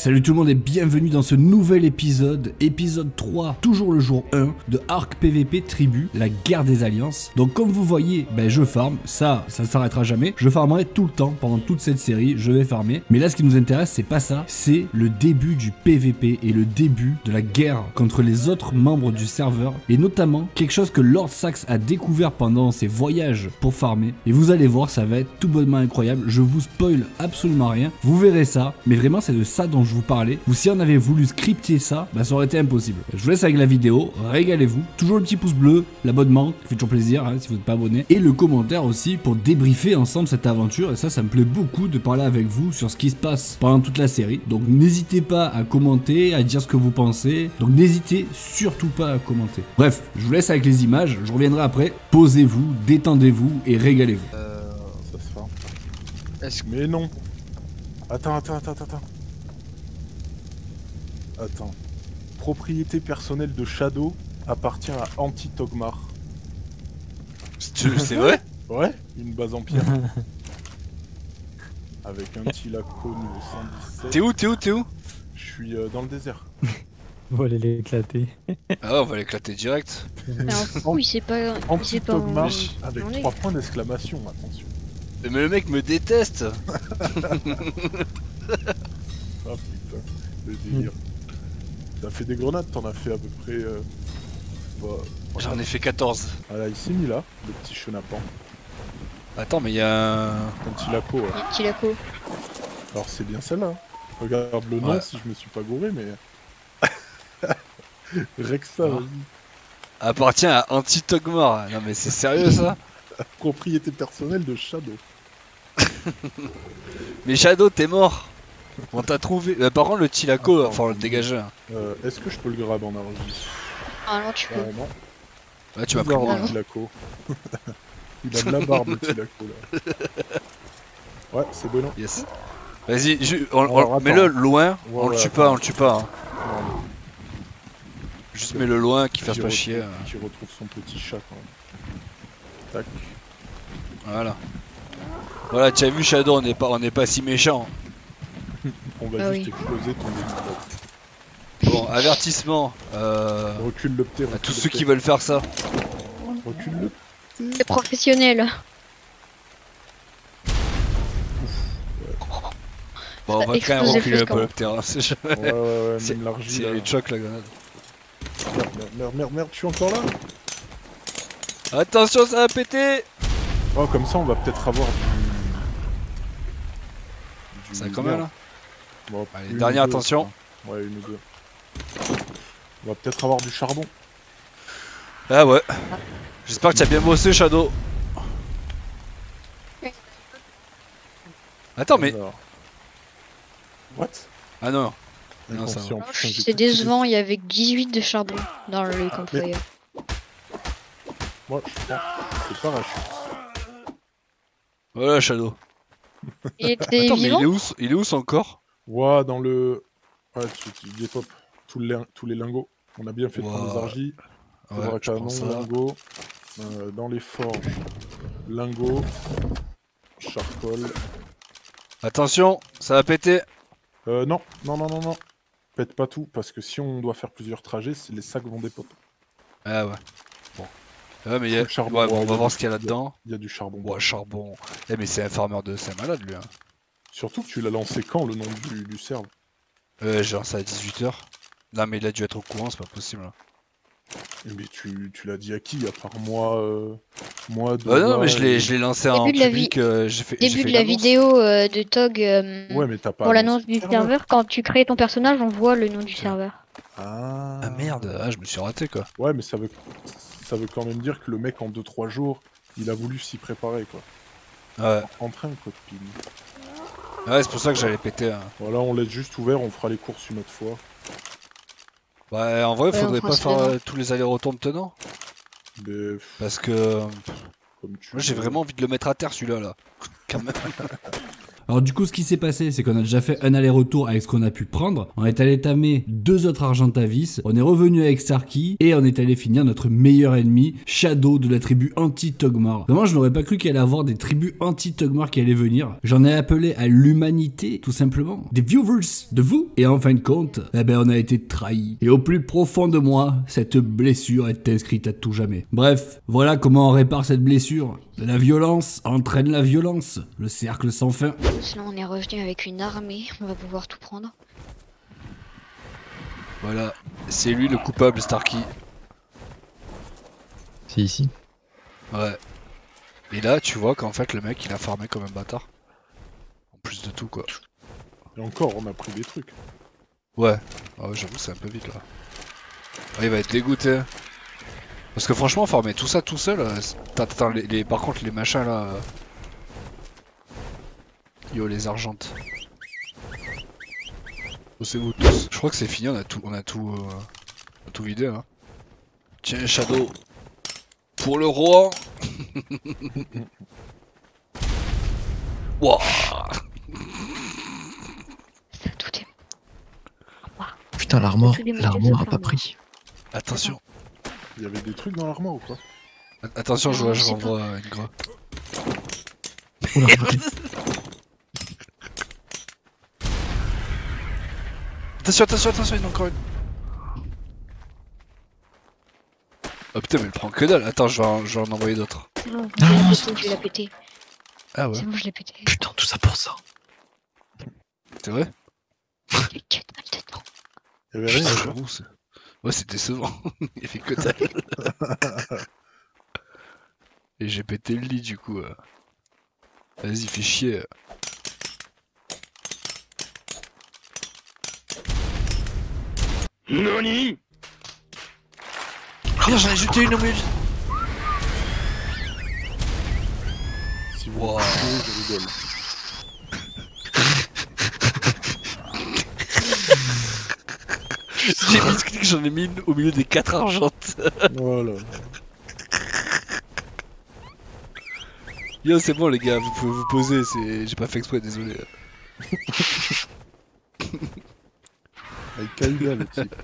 Salut tout le monde et bienvenue dans ce nouvel épisode, épisode 3, toujours le jour 1 de Arc PVP Tribu, la guerre des alliances. Donc comme vous voyez, ben je farm, ça, ça ne s'arrêtera jamais. Je farmerai tout le temps, pendant toute cette série, je vais farmer. Mais là ce qui nous intéresse, c'est pas ça, c'est le début du PVP et le début de la guerre contre les autres membres du serveur. Et notamment, quelque chose que Lord Sax a découvert pendant ses voyages pour farmer. Et vous allez voir, ça va être tout bonnement incroyable. Je vous spoil absolument rien. Vous verrez ça, mais vraiment c'est de ça dont je vous parlais. Ou si on avait voulu scripter ça, bah ça aurait été impossible. Je vous laisse avec la vidéo, régalez-vous. Toujours le petit pouce bleu, l'abonnement, qui fait toujours plaisir hein, si vous n'êtes pas abonné. Et le commentaire aussi pour débriefer ensemble cette aventure. Et ça, ça me plaît beaucoup de parler avec vous sur ce qui se passe pendant toute la série. Donc n'hésitez pas à commenter, à dire ce que vous pensez. Donc n'hésitez surtout pas à commenter. Bref, je vous laisse avec les images, je reviendrai après. Posez-vous, détendez-vous et régalez-vous. Euh, ça se. Est-ce Mais non Attends, attends, attends, attends, attends. Propriété personnelle de Shadow appartient à Anti-Togmar. c'est vrai? Ouais, une base en pierre. Avec un Tilaco niveau 117. T'es où T'es où T'es où? Je suis euh, dans le désert. On va aller l'éclater. Ah on va l'éclater direct. Mais en fou, il sait pas. Il sait avec on est. 3 points d'exclamation, attention. Mais le mec me déteste Ah putain, le délire. T'as fait des grenades, t'en as fait à peu près... Euh... bah, J'en ai fait 14. Ah là, il s'est mis là, le petit chenapan. Attends, mais il y a un... Un Tilaco, ouais. Il a quoi Alors c'est bien celle-là. hein. Regarde le nom Ouais. si je me suis pas gouré, mais. Rexa, Ah. vas-y. appartient à Anti-Togmar. Non mais c'est sérieux ça? Propriété personnelle de Shadow. Mais Shadow, t'es mort On t'a trouvé. Euh, par contre, le Tilaco, enfin le dégager. hein. Euh, Est-ce que je peux le grab en argile Ah non, tu peux. Ah non. Là, tu vas prendre. le Tilaco. Il a de la barbe, le Tilaco là. Ouais, c'est bon. Yes. Vas-y, on- on- mets-le loin. On le tue pas, on le tue pas. hein. Non, Juste mets-le loin, qu'il fasse pas retrouve- chier. hein. Qui retrouve son petit chat quand même. Tac. Voilà. Voilà, tu as vu Shadow, on n'est pas, on n'est pas si méchant. On va Ah juste oui. exploser ton début. Bon, avertissement. Euh, Recule le petit. à tous ceux qui veulent faire ça. Recule le C'est professionnel. Bon, on va quand même reculer un peu quand le terrain. C'est jamais. Ouais, ouais, ouais, C'est- même l'argile. C'est là. les chocs la grenade. Merde, merde, merde, merde, merde, je suis encore là Attention, ça va péter Oh, comme ça, on va peut-être avoir du. du- Ça a combien là Bon, Allez, dernière deux, attention. crois. Ouais, une ou deux. On va peut-être avoir du charbon. Ah ouais. J'espère que tu as bien bossé, Shadow. Attends, mais. What? Ah non. C'est décevant, il y avait que 18 de charbon dans le campfire. utilisé. Moi, je. C'est parachute. Voilà, Shadow. Il était Attends, mais il est où, il est où son corps? Ouah, dans le. Ouais, tu, tu dépop tous les, tous les lingots. On a bien fait de prendre les argis. Ouais, canon, lingots. Euh, dans les forges, lingots. Charcoal. Attention, ça va péter. Euh, non, non, non, non, non. Pète pas tout, parce que si on doit faire plusieurs trajets, les sacs vont dépop. Ah ouais. Bon. Ouais, mais il y a... Charbon, ouais, bon, on il va voir ce qu'il y a il là-dedans. Il y a du charbon. Ouais, charbon. Eh, mais c'est un farmer de. C'est malade lui. Hein. Surtout que tu l'as lancé quand le nom du, du serve Euh, genre, ça à 18h. Non, mais il a dû être au courant, c'est pas possible. hein. Mais tu, tu l'as dit à qui À part moi, euh, moi, Bah non, Dora mais je l'ai, et- je l'ai lancé Début en de la public. euh, j'ai fait, j'ai Début fait de la vidéo euh, de Tog euh, Ouais, mais t'as pas. pour l'annonce du serveur. serveur, quand tu crées ton personnage, on voit le nom du serveur. Ah. Ah merde, ah, je me suis raté quoi. Ouais, mais ça veut, ça veut quand même dire que le mec en 2-3 jours, il a voulu s'y préparer quoi. Ouais, En train, quoi, de. Ouais c'est pour ça que j'allais péter. hein. Voilà, on laisse juste ouvert, on fera les courses une autre fois. Ouais, en vrai, Ouais, faudrait pas faire euh, tous les allers-retours maintenant. Mais Parce que comme tu moi j'ai vraiment envie de le mettre à terre celui-là là. Quand même. Alors du coup, ce qui s'est passé, c'est qu'on a déjà fait un aller-retour avec ce qu'on a pu prendre. On est allé tamer deux autres Argentavis. On est revenu avec Starkey et on est allé finir notre meilleur ennemi, Shadow de la tribu anti-Togmar. Vraiment, je n'aurais pas cru qu'il allait avoir des tribus anti-Togmar qui allaient venir. J'en ai appelé à l'humanité, tout simplement. Des viewers de vous. Et en fin de compte, eh ben, on a été trahis. Et au plus profond de moi, cette blessure est inscrite à tout jamais. Bref, voilà comment on répare cette blessure. La violence entraîne la violence. Le cercle sans fin. Sinon, on est revenu avec une armée. On va pouvoir tout prendre. Voilà, c'est lui le coupable, Starkey. C'est ici. Ouais. Et là, tu vois qu'en fait, le mec, il a farmé comme un bâtard. En plus de tout, quoi. Et encore, on a pris des trucs. Ouais. Ah ouais, j'avoue, c'est un peu vite, là. Ah, il va être dégoûté. Parce que franchement, farmer tout ça tout seul, euh, les, les- par contre, les machins, là... Yo, les argentes. Posez-vous tous. Je crois que c'est fini, on a tout, on a tout, euh, on a tout vidé, hein. Tiens, Shadow. Pour le roi. Wouah. Tout est. Putain, l'armor sont a pas pris. Attention, Il y avait des trucs dans l'armoire ou quoi? A- attention, je, Non, je renvoie une gras. Attention, attention, attention, il y en a encore une. Oh putain, mais elle prend que dalle. Attends, je vais en, je vais en envoyer d'autres. Ah, je l'ai c'est- pété, je l'ai pété. Ah ouais, C'est bon, je l'ai pété. Putain, tout ça pour ça. c'est vrai? Balle dedans. Il y avait rien. Putain, quoi. j'avoue, c'est- Ouais, c'est décevant. il fait que dalle. Et j'ai pété le lit du coup. euh. Vas-y, fais chier. Euh. Merde, j'en ai jeté une au milieu. Si vous Wow. me je rigole. J'ai mis ce clic, j'en ai mis une au milieu des quatre argentes. Voilà. Yo, c'est bon les gars, vous pouvez vous poser, c'est... j'ai pas fait exprès, désolé. Avec Kaïda, le type.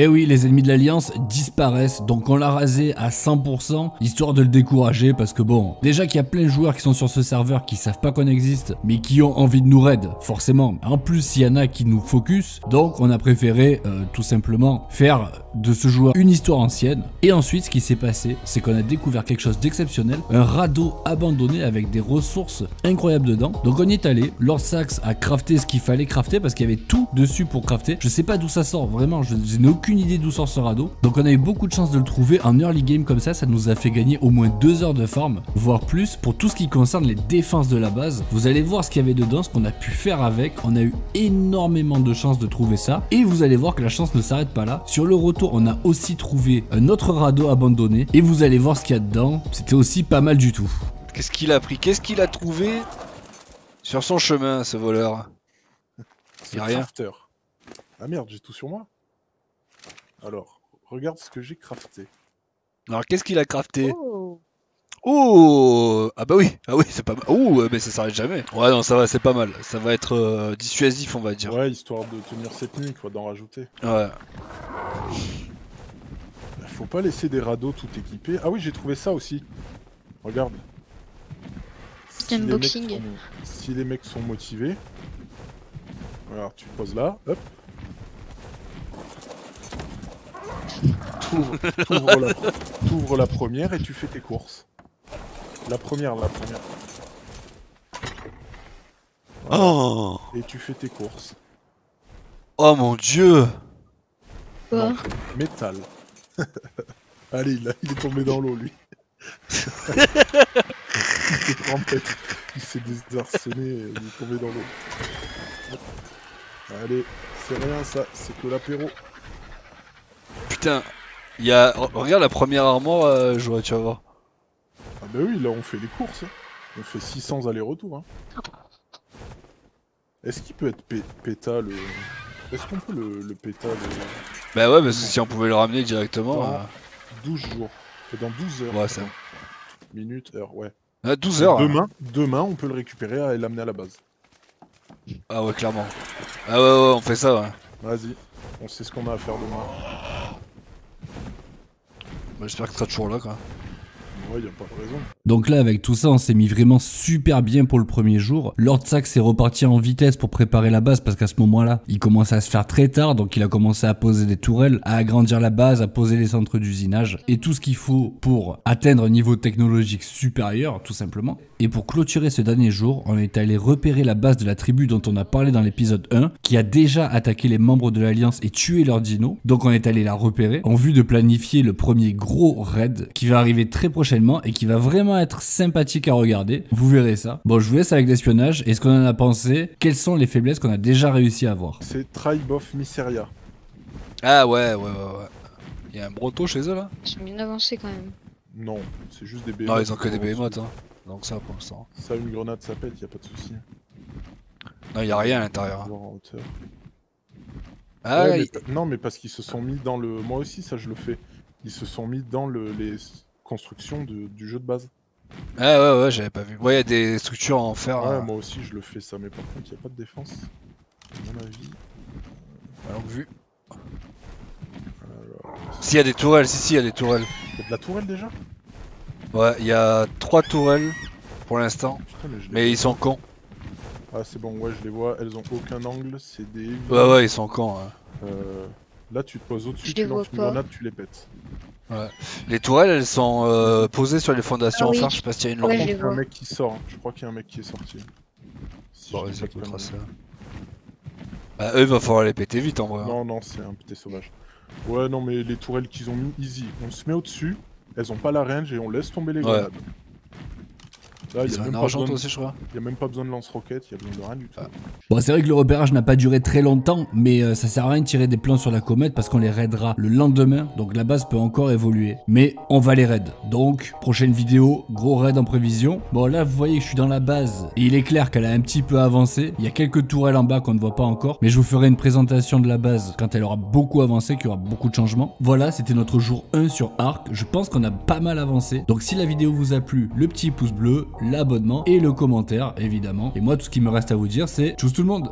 Eh oui, les ennemis de l'Alliance disparaissent, donc on l'a rasé à 100%, histoire de le décourager, parce que bon, déjà qu'il y a plein de joueurs qui sont sur ce serveur qui savent pas qu'on existe, mais qui ont envie de nous raid, forcément. En plus, il y en a qui nous focus, donc on a préféré euh, tout simplement faire de ce joueur une histoire ancienne. Et ensuite, ce qui s'est passé, c'est qu'on a découvert quelque chose d'exceptionnel, un radeau abandonné avec des ressources incroyables dedans. Donc on y est allé, Lord Sax a crafté ce qu'il fallait crafter, parce qu'il y avait tout dessus pour crafter. Je sais pas d'où ça sort, vraiment, je n'ai aucune idée d'où sort ce radeau. Donc on a eu beaucoup de chance de le trouver en early game comme ça, ça nous a fait gagner au moins 2 heures de farm, voire plus, pour tout ce qui concerne les défenses de la base. Vous allez voir ce qu'il y avait dedans, ce qu'on a pu faire avec. On a eu énormément de chance de trouver ça. Et vous allez voir que la chance ne s'arrête pas là. Sur le retour, on a aussi trouvé un autre radeau abandonné. Et vous allez voir ce qu'il y a dedans. C'était aussi pas mal du tout. Qu'est-ce qu'il a pris? Qu'est-ce qu'il a trouvé sur son chemin, ce voleur? A rien. crafter. Ah merde, j'ai tout sur moi. Alors, regarde ce que j'ai crafté. Alors, qu'est-ce qu'il a crafté? Oh. Oh Ah bah oui, ah oui, c'est pas mal. Oh, mais ça s'arrête jamais. Ouais, non, ça va, c'est pas mal. Ça va être euh, dissuasif, on va dire. Ouais, histoire de tenir cette nuit, quoi, d'en rajouter. Ouais. Faut pas laisser des radeaux tout équipés. Ah oui, j'ai trouvé ça aussi. Regarde. Si les, mecs Unboxing. sont, si les mecs sont motivés. Alors, tu poses là, hop. T'ouvres t'ouvres la, t'ouvres la première et tu fais tes courses. La première, la première. Voilà. Oh Et tu fais tes courses. Oh mon dieu Quoi Non, métal. Allez, il, a- il est tombé dans l'eau, lui. il s'est trempé. Il s'est désarçonné, il est tombé dans l'eau. Hop. Allez, c'est rien ça, c'est que l'apéro. Putain, il y a... re- Regarde la première armoire, euh, Joa, tu vas voir. Ah bah oui, là on fait les courses. hein. On fait 600 allers-retours. Hein. Est-ce qu'il peut être pé- péta le... Est-ce qu'on peut le, le péta le... Bah ouais, parce que si on pouvait le ramener directement... Non. euh, 12 jours Dans 12 heures. Ouais, ça- Minutes, heures, ouais. À 12 heures. hein. Demain, demain, on peut le récupérer et l'amener à la base. Ah ouais, clairement. Ah ouais, ouais, on fait ça, ouais. Vas-y, on sait ce qu'on a à faire demain. Respekt hat schon locker. Donc là, avec tout ça, on s'est mis vraiment super bien pour le premier jour. Lord Sax est reparti en vitesse pour préparer la base parce qu'à ce moment-là, il commençait à se faire très tard. Donc il a commencé à poser des tourelles, à agrandir la base, à poser les centres d'usinage et tout ce qu'il faut pour atteindre un niveau technologique supérieur, tout simplement. Et pour clôturer ce dernier jour, on est allé repérer la base de la tribu dont on a parlé dans l'épisode 1, qui a déjà attaqué les membres de l'Alliance et tué leurs dinos. Donc on est allé la repérer en vue de planifier le premier gros raid qui va arriver très prochainement et qui va vraiment être sympathique à regarder. Vous verrez ça. Bon, je vous laisse avec l'espionnage et ce qu'on en a pensé? Quelles sont les faiblesses qu'on a déjà réussi à voir? C'est Tribe of Miseria. Ah ouais, ouais, ouais, ouais. Y'a un broto chez eux, là? Ils sont bien avancés quand même. Non, c'est juste des BM. Non, ils ont que des behemoths, hein. Donc ça, pour l'instant. Ça, une grenade, ça pète, y a pas de souci. Non, y'a rien à l'intérieur. Hauteur. Ah, Ouais, mais il- pa- Non, mais parce qu'ils se sont mis dans le. Moi aussi, ça, je le fais. Ils se sont mis dans le... les de- du jeu de base. ah ouais, ouais, j'avais pas vu. Ouais, y'a des structures en fer. Ouais, euh, moi aussi, je le fais ça, mais par contre, y a pas de défense. À mon avis. à longue vue. Alors... Si, y'a des tourelles, si, si, y'a des tourelles. Y a de la tourelle déjà? Ouais, y'a trois tourelles pour l'instant. Mais ils sont cons. Ah, c'est bon, ouais, je les vois. Elles ont aucun angle, c'est des. Ouais, ouais, ils sont cons. hein. Euh, Là, tu te poses au-dessus, tu lances une grenade, tu les pètes. Les tourelles, elles sont euh, posées sur les fondations Ah en oui. fer. Je sais pas s'il y a une Ouais, Il y a un mec qui sort. hein. Je crois qu'il y a un mec qui est sorti. Si Bon, vas-y, ça. Bah, eux, va falloir les péter vite en vrai. hein. Non, non, c'est un petit sauvage. Ouais, non, mais les tourelles qu'ils ont mis, easy. On se met au-dessus, elles ont pas la range et on laisse tomber les Ouais. grenades. Là, il y, a même pas argent besoin de- aussi, je crois. y a même pas besoin de lance-roquettes, il y a besoin de rien du tout. Ah. Bon, c'est vrai que le repérage n'a pas duré très longtemps, mais euh, ça sert à rien de tirer des plans sur la comète parce qu'on les raidera le lendemain, donc la base peut encore évoluer. Mais on va les raid. Donc, prochaine vidéo, gros raid en prévision. Bon, là, vous voyez que je suis dans la base et il est clair qu'elle a un petit peu avancé. Il y a quelques tourelles en bas qu'on ne voit pas encore, mais je vous ferai une présentation de la base quand elle aura beaucoup avancé, qu'il y aura beaucoup de changements. Voilà, c'était notre jour 1 sur Arc. Je pense qu'on a pas mal avancé. Donc, si la vidéo vous a plu, le petit pouce bleu, l'abonnement et le commentaire, évidemment. Et moi, tout ce qui me reste à vous dire, c'est tchuss tout le monde